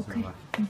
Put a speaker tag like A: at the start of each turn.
A: ok
B: 嗯